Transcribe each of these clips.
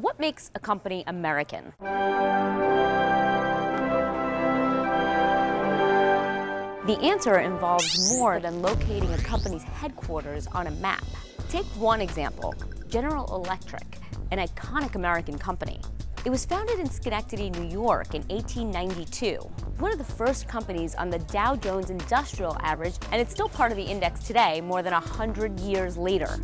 what makes a company American? The answer involves more than locating a company's headquarters on a map. Take one example, General Electric, an iconic American company. It was founded in Schenectady, New York in 1892, one of the first companies on the Dow Jones Industrial Average, and it's still part of the index today, more than 100 years later.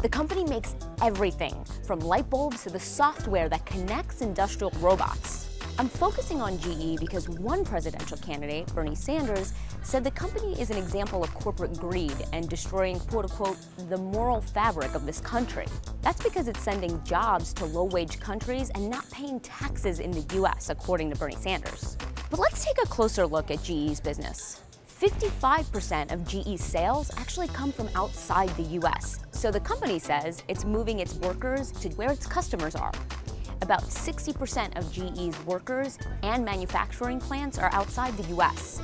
The company makes everything, from light bulbs to the software that connects industrial robots. I'm focusing on GE because one presidential candidate, Bernie Sanders, said the company is an example of corporate greed and destroying, quote unquote, the moral fabric of this country. That's because it's sending jobs to low wage countries and not paying taxes in the US, according to Bernie Sanders. But let's take a closer look at GE's business. 55% of GE's sales actually come from outside the US. So the company says it's moving its workers to where its customers are. About 60% of GE's workers and manufacturing plants are outside the US.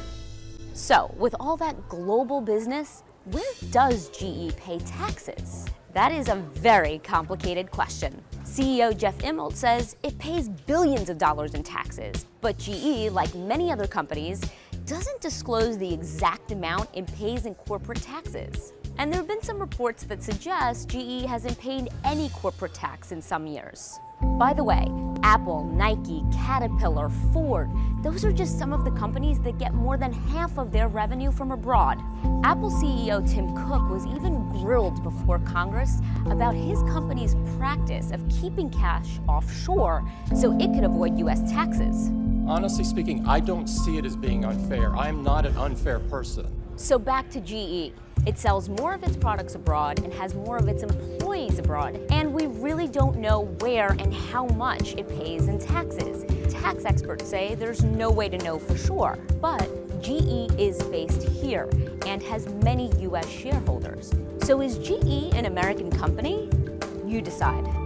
So, with all that global business, where does GE pay taxes? That is a very complicated question. CEO Jeff Immelt says it pays billions of dollars in taxes, but GE, like many other companies, doesn't disclose the exact amount it pays in corporate taxes. And there have been some reports that suggest GE hasn't paid any corporate tax in some years. By the way, Apple, Nike, Caterpillar, Ford, those are just some of the companies that get more than half of their revenue from abroad. Apple CEO Tim Cook was even grilled before Congress about his company's practice of keeping cash offshore so it could avoid U.S. taxes. Honestly speaking, I don't see it as being unfair. I am not an unfair person. So back to GE. It sells more of its products abroad and has more of its employees abroad. And we really don't know where and how much it pays in taxes. Tax experts say there's no way to know for sure. But GE is based here and has many US shareholders. So is GE an American company? You decide.